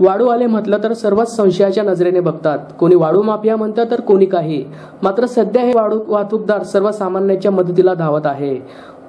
वाडूवाले म्हटलं तर सर्वच संशयाच्या नजरेने बघतात. कोणी वाडू माफिया म्हणतं तर कोणी काही. मात्र सध्या हे वाडू वाहतूकदार सर्वसामान्यांच्या मदतीला धावत आहे.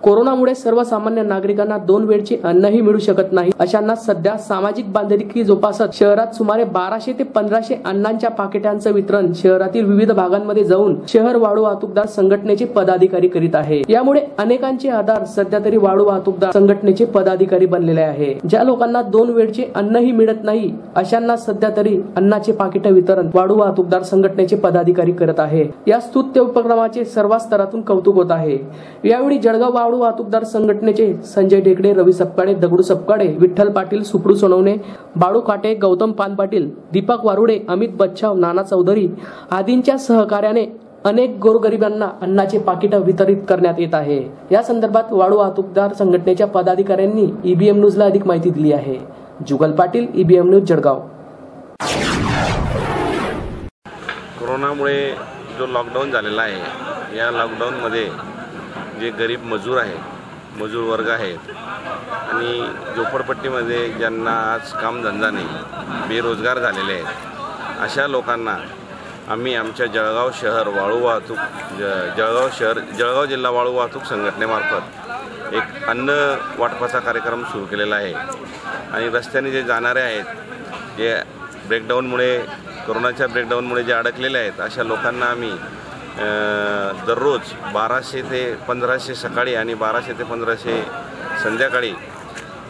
कोरोनामुळे सर्वसामान्य नागरिकांना दोन वेळची अन्नही मिळू शकत नाही. अशांना सध्या सामाजिक बांधिलकी जोपासत शहरात सुमारे बाराशे ते पंधराशे अन्नांच्या पाकिटांचं वितरण शहरातील विविध भागांमध्ये जाऊन शहर वाळू वाहतूकदार संघटनेचे पदाधिकारी करीत आहे. यामुळे अनेकांचे आधार सध्या तरी वाळू वाहतूकदार संघटनेचे पदाधिकारी बनलेले आहे. ज्या लोकांना दोन वेळचे अन्नही मिळत नाही अशांना सध्या तरी अन्नाचे पाकिट वितरण वाळू वाहतूकदार संघटनेचे पदाधिकारी करत आहे. या स्तुत्य उपक्रमाचे सर्व स्तरातून कौतुक होत आहे. यावेळी जळगाव वाळू वाहतूकदार संघटनेचे संजय ढेकडे रवी सपकाळे दगडू सपकाळे विठ्ठल पाटील सुपडू सोनवणे बाळू काटे गौतम पान पाटील दीपक वारुडे अमित बच्छाव नाना चौधरी आदींच्या सहकार्याने अनेक गोरगरिबांना अन्नाचे पाकिट वितरित करण्यात येत आहे. या संदर्भात वाळू वाहतूकदार संघटनेच्या पदाधिकाऱ्यांनी ईबीएम न्यूजला अधिक माहिती दिली आहे. Jugal Patil EBM news Jalgaon. कोरोनामुळे जो लॉकडाऊन झालेला आहे या लॉकडाऊनमध्ये जे गरीब मजूर आहेत मजूर वर्ग आहेत आणि झोपडपट्टीमध्ये ज्यांना आज कामधंदा नाही बेरोजगार झालेले आहेत अशा लोकांना आम्ही आमच्या जळगाव शहर वाळू वाहतूक ज जळगाव शहर जळगाव जिल्हा वाळू वाहतूक संघटनेमार्फत एक अन्न वाटपाचा कार्यक्रम सुरू केलेला आहे. आणि रस्त्याने जे जाणारे आहेत जे ब्रेकडाऊनमुळे कोरोनाच्या ब्रेकडाऊनमुळे जे अडकलेले आहेत अशा लोकांना आम्ही दररोज बाराशे ते पंधराशे सकाळी आणि बाराशे ते पंधराशे संध्याकाळी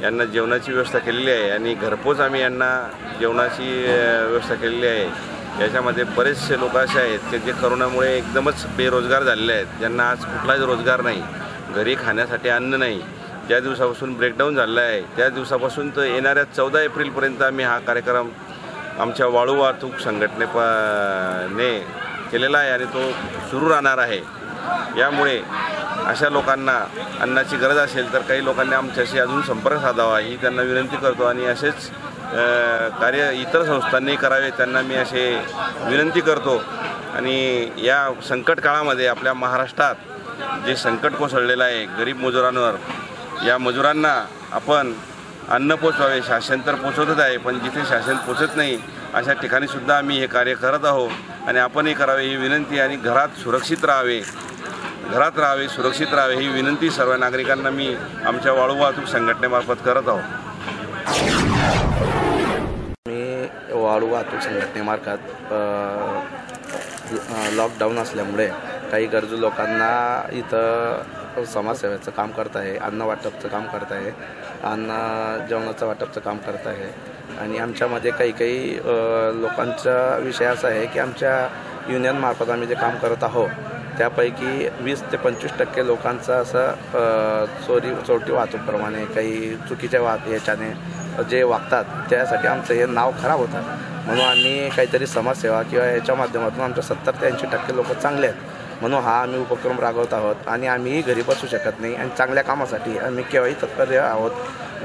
यांना जेवणाची व्यवस्था केलेली आहे आणि घरपोच आम्ही यांना जेवणाची व्यवस्था केलेली आहे. याच्यामध्ये बरेचसे लोक असे आहेत की जे करोनामुळे एकदमच बेरोजगार झालेले आहेत. ज्यांना आज कुठलाच रोजगार नाही घरी खाण्यासाठी अन्न नाही. ज्या दिवसापासून ब्रेकडाऊन झालेला आहे त्या दिवसापासून तर येणाऱ्या चौदा एप्रिलपर्यंत आम्ही हा कार्यक्रम आमच्या वाळू वाहतूक संघटने ने केलेला आहे आणि तो सुरू राहणार आहे. यामुळे अशा लोकांना अन्नाची गरज असेल तर काही लोकांनी आमच्याशी अजून संपर्क साधावा. ही त्यांना विनंती करतो आणि असेच कार्य इतर संस्थांनी करावे त्यांना मी असे विनंती करतो. आणि या संकट काळामध्ये आपल्या महाराष्ट्रात जे संकट कोसळलेलं आहे गरीब मजुरांवर या मजुरांना आपण अन्न पोचवावे शासन तर पोचवतच आहे पण जिथे शासन पोचत नाही अशा ठिकाणी सुद्धा आम्ही हे कार्य करत आहोत. आणि आपणही करावे ही विनंती आणि घरात सुरक्षित राहावे. घरात राहावे सुरक्षित राहावे ही विनंती सर्व नागरिकांना मी आमच्या वाळू वाहतूक संघटनेमार्फत करत आहोत. मी वाळू वाहतूक संघटनेमार्फत लॉकडाऊन असल्यामुळे काही गरजू लोकांना इथं समाजसेवेचं काम करत आहे अन्न वाटपचं काम करत आहे अन्न जेवणाचं वाटपचं काम करत आहे. आणि आमच्यामध्ये काही काही लोकांचा विषय असा आहे की आमच्या युनियनमार्फत आम्ही जे काम करत आहोत त्यापैकी वीस ते पंचवीस टक्के लोकांचं असं चोरी चोरटी वाहतूकप्रमाणे काही चुकीच्या वाहत याच्याने जे वागतात त्यासाठी आमचं हे नाव खराब होतं. म्हणून आम्ही काहीतरी समाजसेवा किंवा याच्या माध्यमातून आमच्या सत्तर ते ऐंशी टक्के लोक चांगले आहेत. म्हणून हा आम्ही उपक्रम राबवत आहोत आणि आम्हीही घरी बसू शकत नाही आणि चांगल्या कामासाठी आम्ही केव्हाही तत्पर आहोत.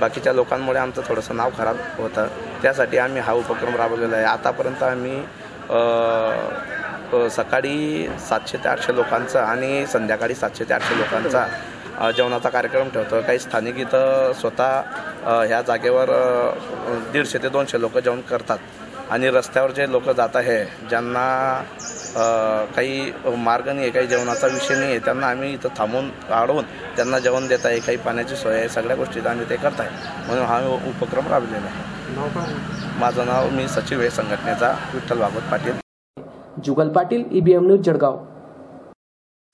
बाकीच्या लोकांमुळे आमचं थोडंसं नाव खराब होतं. त्यासाठी आम्ही हा उपक्रम राबवलेला आहे. आतापर्यंत आम्ही सकाळी सातशे ते आठशे लोकांचा आणि संध्याकाळी सातशे ते आठशे लोकांचा जेवणाचा कार्यक्रम ठेवतो. काही स्थानिक इथं स्वतः ह्या जागेवर दीडशे ते दोनशे लोक जेवण करतात. आणि रस्त्यावर जे लोक जात आहे ज्यांना काही मार्ग नाही आहे काही जेवणाचा विषय नाही आहे त्यांना आम्ही इथं थांबून अडवून त्यांना जेवण देत आहे काही पाण्याची सोय आहे सगळ्या गोष्टी आम्ही ते करत आहे म्हणून हा उपक्रम राबवलेला आहे. माझं नाव मी सचिव आहे संघटनेचा Vitthal Bhagwat Patil. Jugal Patil EBM news Jalgaon.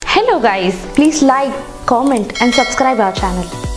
Hello guys, please like, comment and subscribe our channel.